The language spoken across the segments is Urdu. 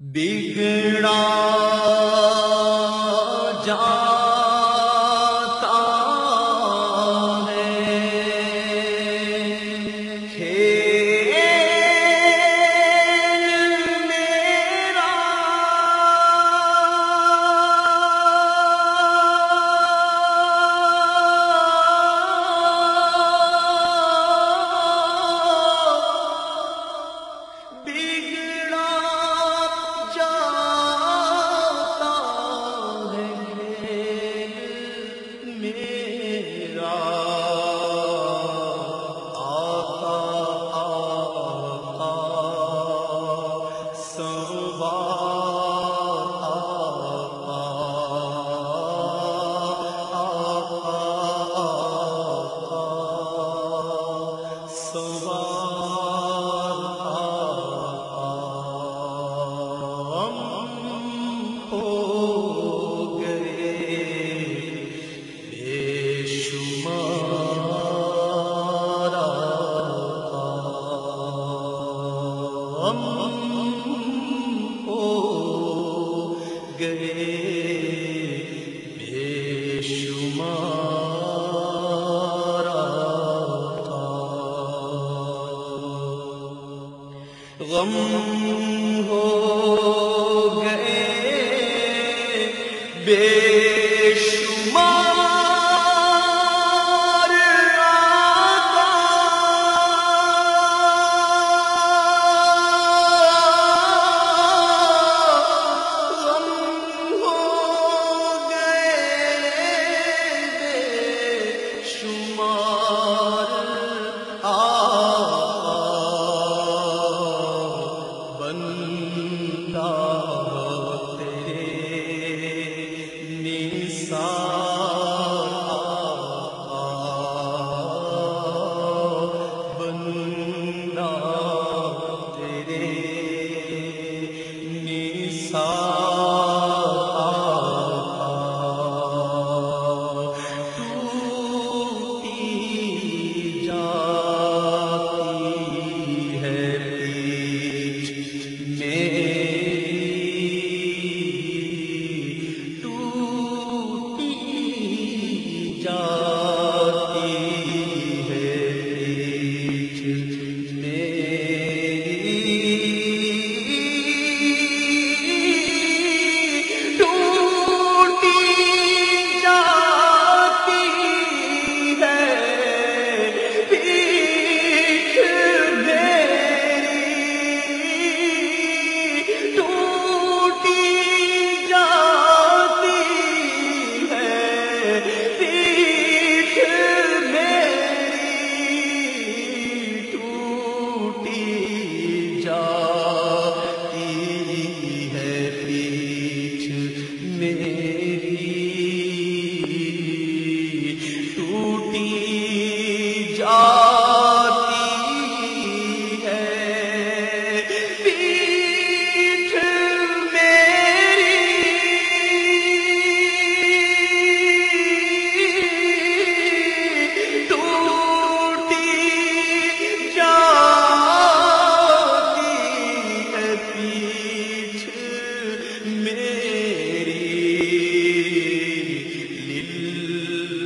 بگڑا۔ me.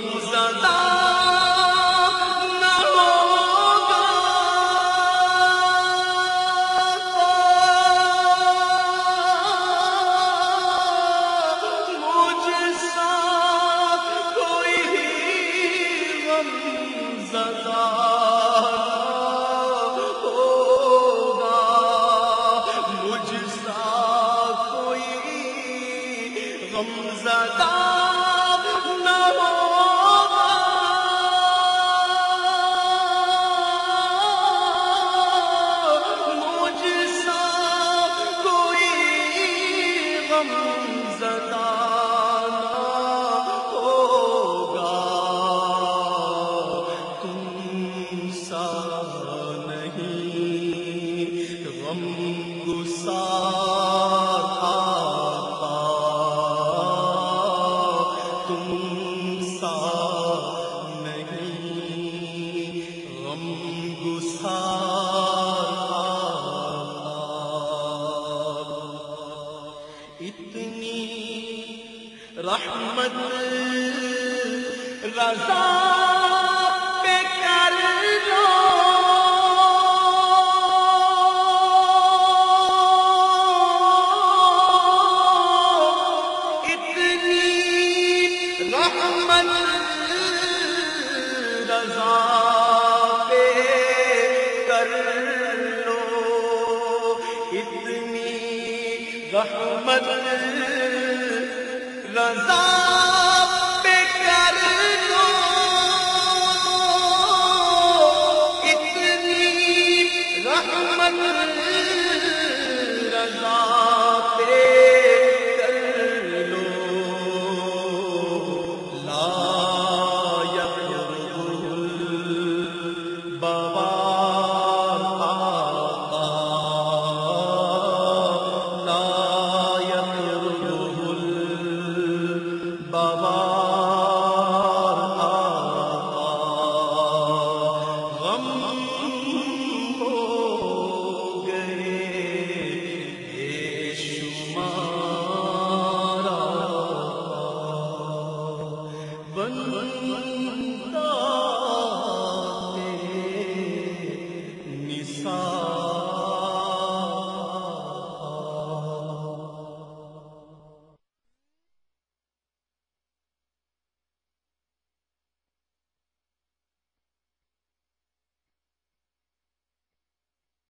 不上当 Come رحمت رضا پہ کر دو۔ اتنی رحمت رضا پہ کر لو۔ اتنی رحمت